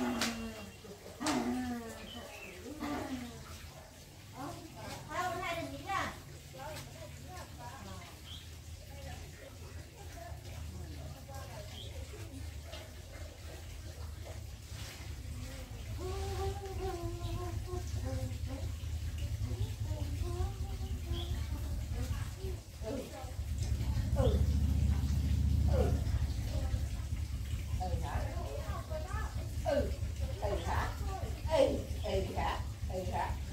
Mm-hmm. intact.